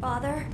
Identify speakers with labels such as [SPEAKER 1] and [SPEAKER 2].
[SPEAKER 1] Father?